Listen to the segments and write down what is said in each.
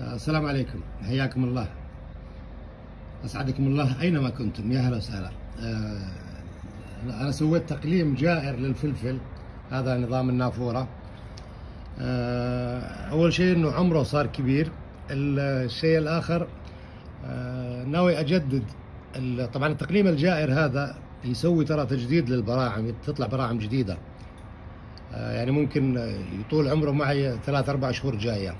السلام عليكم. حياكم الله. أسعدكم الله أينما كنتم. يا هلا وسهلا. آه، أنا سويت تقليم جائر للفلفل. هذا نظام النافورة. آه، أول شيء إنه عمره صار كبير. الشيء الآخر آه، ناوي أجدد طبعا التقليم الجائر هذا يسوي ترى تجديد للبراعم تطلع براعم جديدة. يعني ممكن يطول عمره معي ثلاث أربع شهور جاية.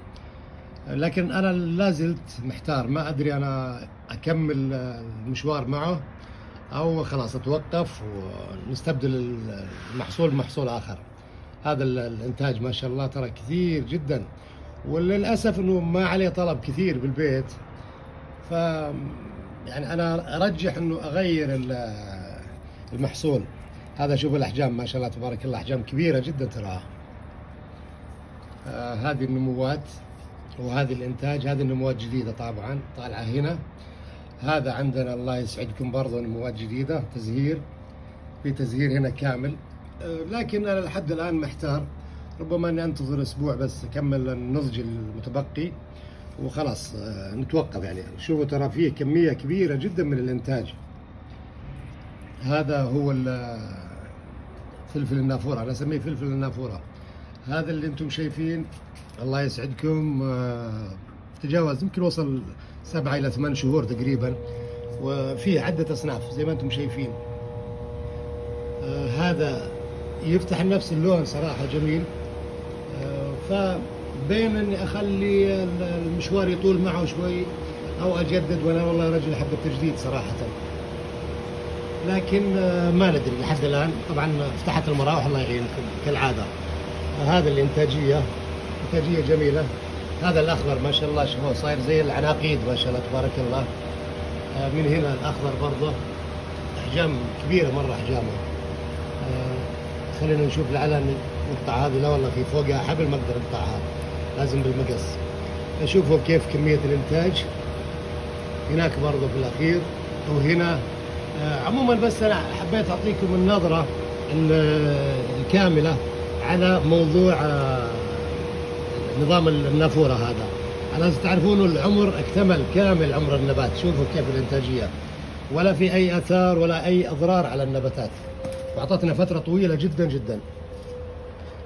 لكن أنا لا زلت محتار. ما أدري أنا أكمل المشوار معه أو خلاص أتوقف ونستبدل المحصول بمحصول آخر. هذا ال- الإنتاج ما شاء الله ترى كثير جدا. وللأسف إنه ما عليه طلب كثير بالبيت. ف يعني أنا أرجح إنه أغير ال- المحصول. هذا شوف الأحجام ما شاء الله تبارك الله أحجام كبيرة جدا تراها. آه هذه النموات. وهذه الإنتاج هذه النموات جديدة طبعا طالعة هنا. هذا عندنا الله يسعدكم برضه نموات جديدة تزهير. في تزهير هنا كامل. آه، لكن أنا لحد الآن محتار. ربما أني أنتظر أسبوع بس أكمل النضج المتبقي. وخلاص آه، نتوقف يعني. شوفوا ترى فيه كمية كبيرة جدا من الإنتاج. هذا هو فلفل النافورة. أنا أسميه فلفل النافورة. هذا اللي أنتم شايفين. الله يسعدكم. آه، تجاوز يمكن وصل سبعة إلى ثمان شهور تقريبا. وفيه عدة أصناف زي ما أنتم شايفين. آه، هذا يفتح نفس اللون صراحة جميل. آه، فبين أني أخلي المشوار يطول معه شوي أو أجدد وأنا والله رجل أحب التجديد صراحة. لكن ما ندري لحد الآن. طبعا فتحت المراوح الله يعينكم كالعادة. هذا الإنتاجية إنتاجية جميلة. هذا الأخضر ما شاء الله شوفوا صاير زي العناقيد ما شاء الله تبارك الله. آه، من هنا الأخضر برضه أحجام كبيرة مرة أحجامه آه، خلينا نشوف لعل نقطع هذه. لا والله في فوقها حبل ما أقدر أقطعها لازم بالمقص. شوفوا كيف كمية الإنتاج. هناك برضه في الأخير وهنا آه، عموما بس أنا حبيت أعطيكم النظرة ال- الكاملة. على موضوع آه، نظام النافورة هذا. على تعرفون العمر اكتمل كامل عمر النبات. شوفوا كيف الإنتاجية. ولا في أي أثار ولا أي أضرار على النباتات. وأعطتنا فترة طويلة جدا جدا.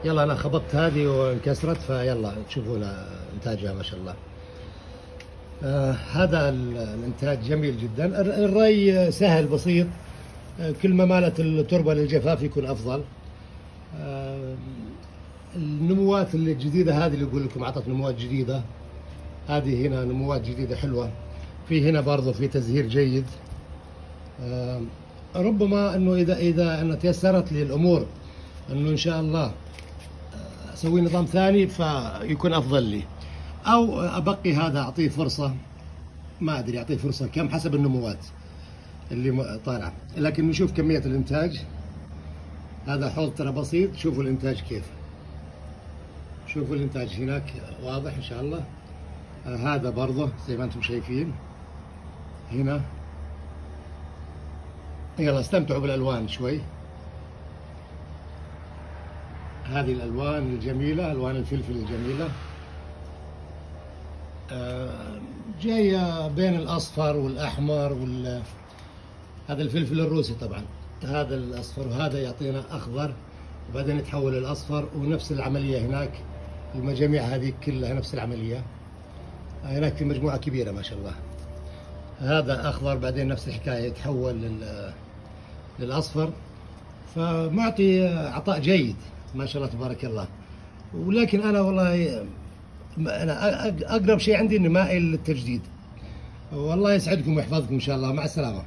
يلا أنا خبطت هذه وانكسرت فيلا تشوفون إنتاجها ما شاء الله. آه هذا ال- الإنتاج جميل جدا. الر- الري سهل بسيط. آه كل ما مالت التربة للجفاف يكون أفضل. آه النموات الجديدة هذه اللي أقول لكم أعطت نموات جديدة. هذه هنا نموات جديدة حلوة. في هنا برضو في تزهير جيد. آه، ربما أنه إذا إذا أن تيسرت لي الأمور أنه إن شاء الله آه، أسوي نظام ثاني فيكون أفضل لي. أو أبقي هذا أعطيه فرصة. ما أدري أعطيه فرصة كم حسب النموات اللي طالعة. لكن نشوف كمية الإنتاج. هذا حوض ترى بسيط. شوفوا الإنتاج كيف. شوفوا الإنتاج هناك واضح إن شاء الله. آه، هذا برضه زي ما أنتم شايفين. هنا. يلا استمتعوا بالألوان شوي. هذه الألوان الجميلة ألوان الفلفل الجميلة. آه، جاية بين الأصفر والأحمر وال هذا الفلفل الروسي طبعا. هذا الأصفر وهذا يعطينا أخضر وبعدين يتحول الأصفر ونفس العملية هناك المجاميع هذه كلها نفس العملية. هناك في مجموعة كبيرة ما شاء الله. هذا أخضر بعدين نفس الحكاية يتحول لل... للأصفر. فمعطي عطاء جيد ما شاء الله تبارك الله. ولكن أنا والله أنا أقرب شيء عندي إني مائل للتجديد. والله يسعدكم ويحفظكم إن شاء الله. مع السلامة.